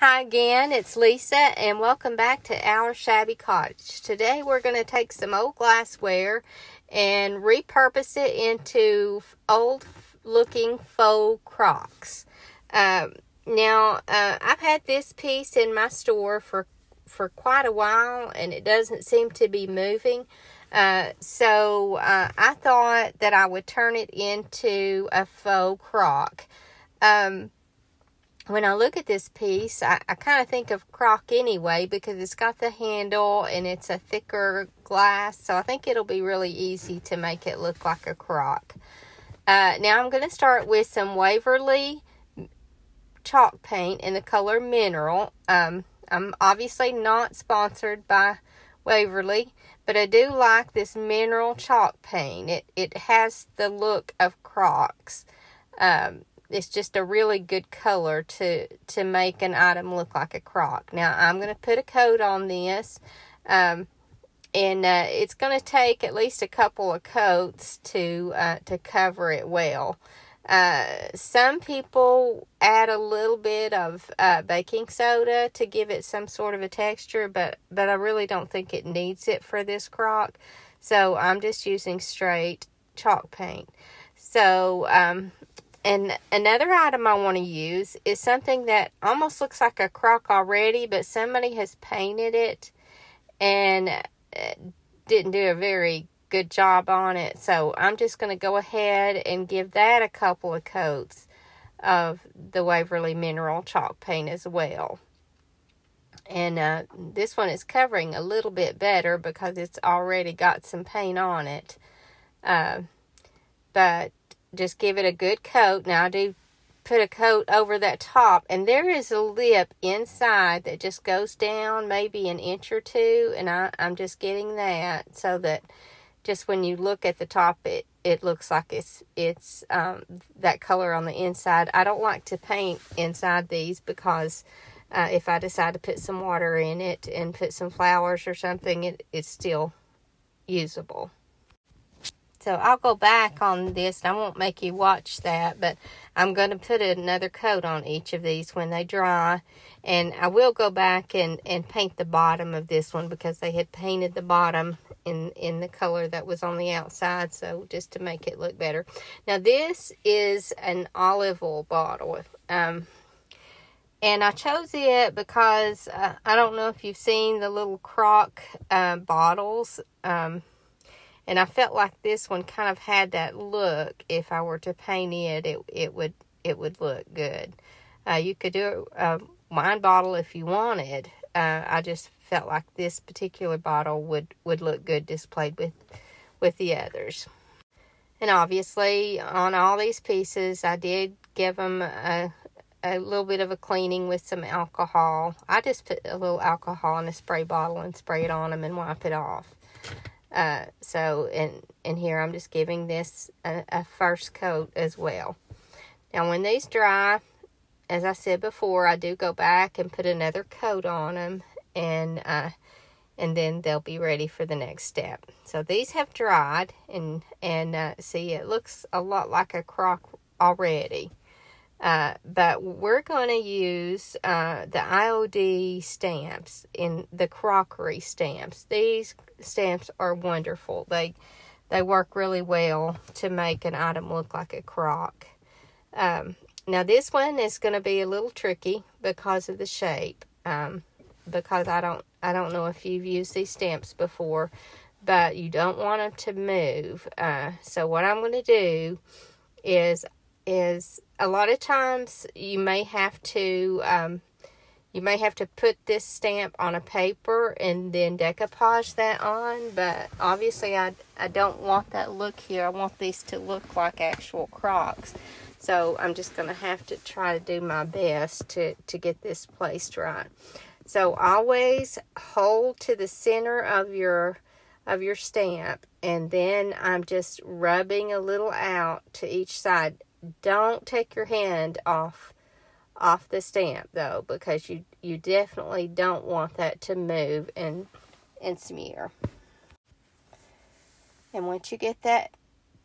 Hi again, it's Lisa, and welcome back to Our Shabby Cottage. Today we're going to take some old glassware and repurpose it into old looking faux crocks. Um, now, uh, I've had this piece in my store for, for quite a while, and it doesn't seem to be moving. Uh, so uh, I thought that I would turn it into a faux crock. Um, when I look at this piece, I, I kind of think of crock anyway because it's got the handle and it's a thicker glass. So I think it'll be really easy to make it look like a crock. Uh, now I'm going to start with some Waverly chalk paint in the color Mineral. Um, I'm obviously not sponsored by Waverly, but I do like this Mineral chalk paint. It, it has the look of crocks. Um, it's just a really good color to to make an item look like a crock. Now I'm going to put a coat on this, um, and uh, it's going to take at least a couple of coats to uh, to cover it well. Uh, some people add a little bit of uh, baking soda to give it some sort of a texture, but but I really don't think it needs it for this crock. So I'm just using straight chalk paint. So um, and another item I want to use is something that almost looks like a crock already, but somebody has painted it and uh, didn't do a very good job on it. So I'm just going to go ahead and give that a couple of coats of the Waverly Mineral Chalk Paint as well. And uh, this one is covering a little bit better because it's already got some paint on it. Uh, but just give it a good coat. Now I do put a coat over that top and there is a lip inside that just goes down maybe an inch or two and I, I'm just getting that so that just when you look at the top it it looks like it's it's um, that color on the inside. I don't like to paint inside these because uh, if I decide to put some water in it and put some flowers or something, it, it's still usable. So I'll go back on this. I won't make you watch that, but I'm going to put another coat on each of these when they dry. And I will go back and, and paint the bottom of this one because they had painted the bottom in, in the color that was on the outside. So just to make it look better. Now this is an olive oil bottle. Um, and I chose it because uh, I don't know if you've seen the little crock uh, bottles. Um, and I felt like this one kind of had that look. If I were to paint it, it, it would it would look good. Uh, you could do a wine bottle if you wanted. Uh, I just felt like this particular bottle would, would look good displayed with with the others. And obviously, on all these pieces, I did give them a, a little bit of a cleaning with some alcohol. I just put a little alcohol in a spray bottle and spray it on them and wipe it off. Uh, so, in, in here, I'm just giving this a, a first coat as well. Now, when these dry, as I said before, I do go back and put another coat on them, and uh, and then they'll be ready for the next step. So these have dried, and and uh, see, it looks a lot like a crock already. Uh, but we're going to use uh, the IOD stamps in the crockery stamps. These stamps are wonderful. They they work really well to make an item look like a crock. Um, now this one is going to be a little tricky because of the shape. Um, because I don't I don't know if you've used these stamps before, but you don't want them to move. Uh, so what I'm going to do is is a lot of times you may have to um, you may have to put this stamp on a paper and then decoupage that on but obviously I, I don't want that look here. I want these to look like actual crocks so I'm just going to have to try to do my best to, to get this placed right. So always hold to the center of your of your stamp and then I'm just rubbing a little out to each side don't take your hand off off the stamp though because you you definitely don't want that to move and and smear. And once you get that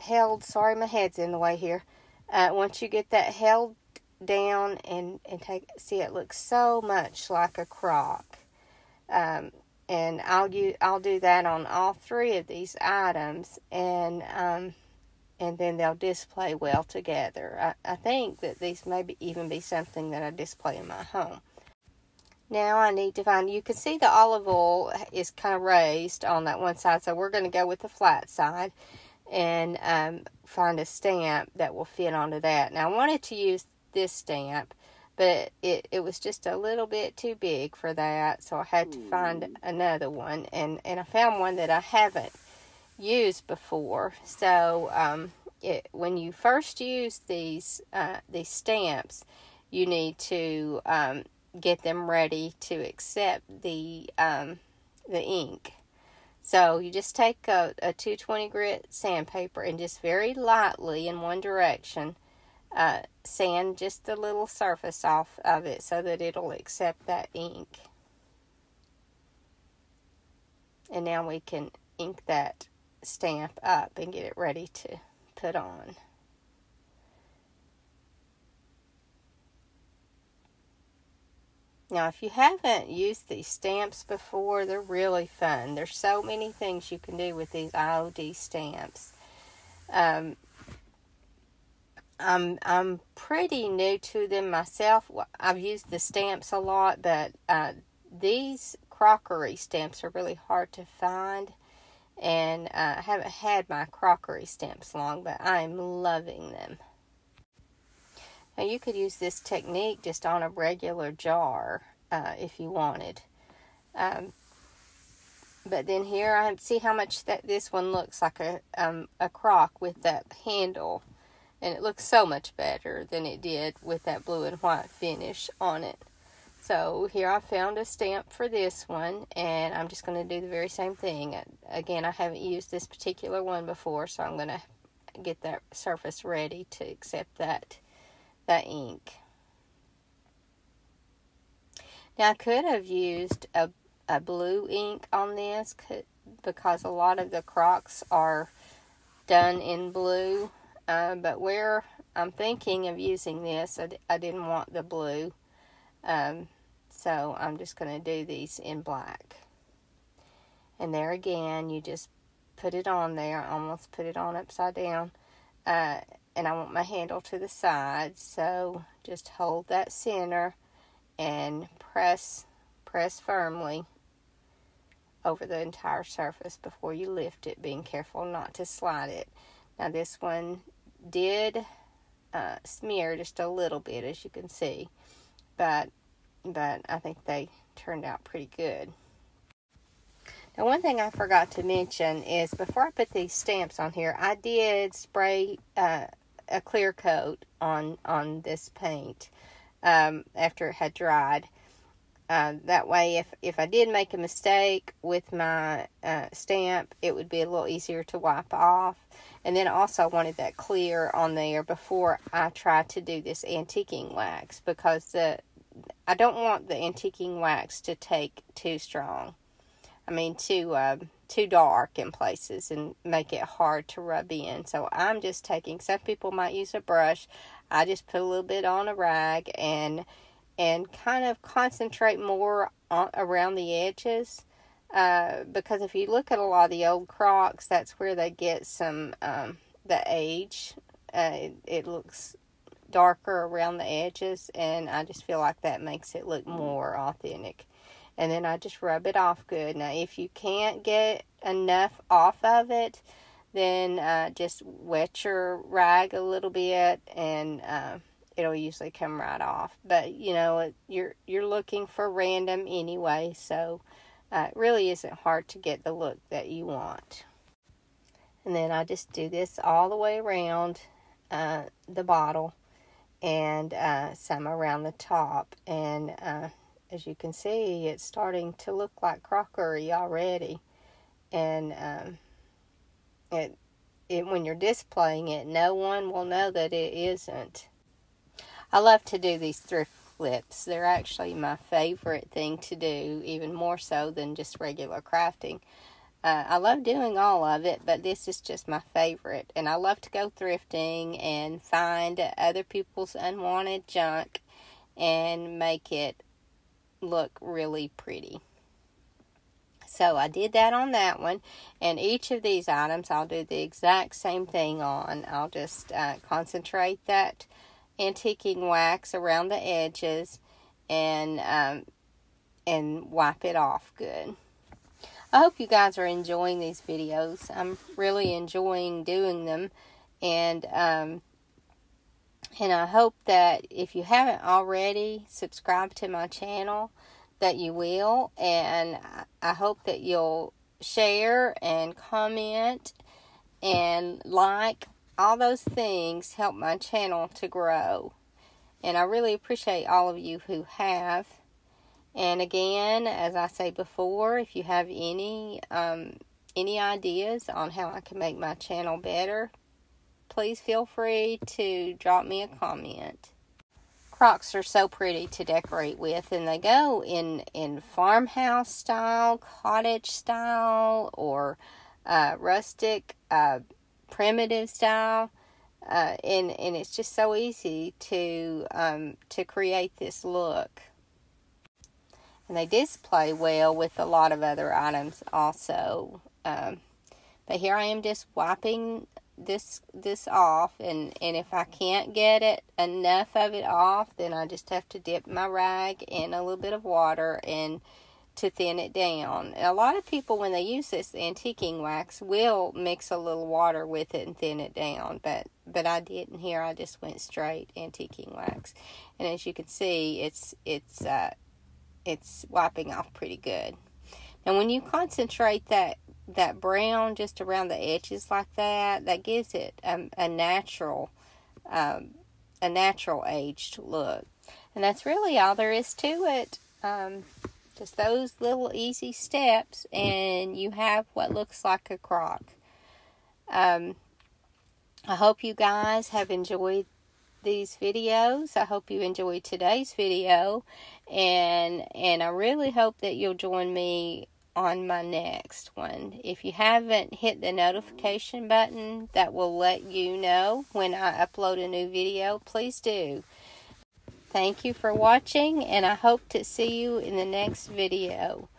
held sorry my head's in the way here. Uh, once you get that held down and, and take see it looks so much like a crock. Um, and I'll use, I'll do that on all three of these items. And um, and then they'll display well together. I, I think that these may be, even be something that I display in my home. Now I need to find, you can see the olive oil is kind of raised on that one side, so we're going to go with the flat side and um, find a stamp that will fit onto that. Now I wanted to use this stamp, but it, it was just a little bit too big for that, so I had to find another one, and, and I found one that I haven't used before. So um, it, when you first use these uh, these stamps, you need to um, get them ready to accept the um, the ink. So you just take a, a 220 grit sandpaper and just very lightly in one direction uh, sand just a little surface off of it so that it'll accept that ink. And now we can ink that stamp up and get it ready to put on. Now, if you haven't used these stamps before, they're really fun. There's so many things you can do with these IOD stamps. Um, I'm I'm pretty new to them myself. I've used the stamps a lot, but uh, these crockery stamps are really hard to find and uh, I haven't had my crockery stamps long, but I'm loving them. Now you could use this technique just on a regular jar uh, if you wanted. Um, but then here I see how much that this one looks like a um, a crock with that handle, and it looks so much better than it did with that blue and white finish on it. So here I found a stamp for this one and I'm just going to do the very same thing. Again, I haven't used this particular one before, so I'm going to get that surface ready to accept that, that ink. Now I could have used a, a blue ink on this because a lot of the crocks are done in blue. Uh, but where I'm thinking of using this, I, I didn't want the blue. Um, so I'm just going to do these in black. And there again, you just put it on there, almost put it on upside down. Uh, and I want my handle to the side, so just hold that center and press, press firmly over the entire surface before you lift it, being careful not to slide it. Now this one did uh, smear just a little bit, as you can see, but but I think they turned out pretty good. Now, one thing I forgot to mention is before I put these stamps on here, I did spray uh, a clear coat on on this paint um, after it had dried. Uh, that way, if, if I did make a mistake with my uh, stamp, it would be a little easier to wipe off. And then also I wanted that clear on there before I try to do this antiquing wax because the I don't want the antiquing wax to take too strong. I mean, too uh, too dark in places and make it hard to rub in. So I'm just taking. Some people might use a brush. I just put a little bit on a rag and and kind of concentrate more on, around the edges. Uh, because if you look at a lot of the old crocks, that's where they get some um, the age. Uh, it, it looks darker around the edges and I just feel like that makes it look more authentic. And then I just rub it off good. Now if you can't get enough off of it, then uh, just wet your rag a little bit and uh, it'll usually come right off. But you know, you're you're looking for random anyway, so uh, it really isn't hard to get the look that you want. And then I just do this all the way around uh, the bottle and uh, some around the top. And uh, as you can see, it's starting to look like crockery already. And um, it, it, when you're displaying it, no one will know that it isn't. I love to do these thrift flips. They're actually my favorite thing to do, even more so than just regular crafting. Uh, I love doing all of it, but this is just my favorite. And I love to go thrifting and find other people's unwanted junk and make it look really pretty. So I did that on that one. And each of these items I'll do the exact same thing on. I'll just uh, concentrate that antiquing wax around the edges and um, and wipe it off good. I hope you guys are enjoying these videos. I'm really enjoying doing them and um, and I hope that if you haven't already subscribed to my channel that you will and I hope that you'll share and comment and like all those things help my channel to grow. And I really appreciate all of you who have. And again, as I say before, if you have any um, any ideas on how I can make my channel better, please feel free to drop me a comment. Crocks are so pretty to decorate with, and they go in in farmhouse style, cottage style, or uh, rustic, uh, primitive style. Uh, and and it's just so easy to um, to create this look. And they display well with a lot of other items also. Um, but here I am just wiping this this off and and if I can't get it enough of it off then I just have to dip my rag in a little bit of water and to thin it down. A lot of people when they use this antiquing wax will mix a little water with it and thin it down but but I didn't here I just went straight antiquing wax and as you can see it's it's uh, it's wiping off pretty good. Now when you concentrate that that brown just around the edges like that, that gives it a, a natural, um, a natural aged look. And that's really all there is to it. Um, just those little easy steps and you have what looks like a crock. Um, I hope you guys have enjoyed these videos. I hope you enjoyed today's video and and I really hope that you'll join me on my next one. If you haven't hit the notification button that will let you know when I upload a new video, please do. Thank you for watching and I hope to see you in the next video.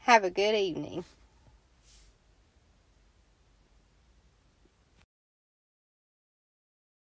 Have a good evening.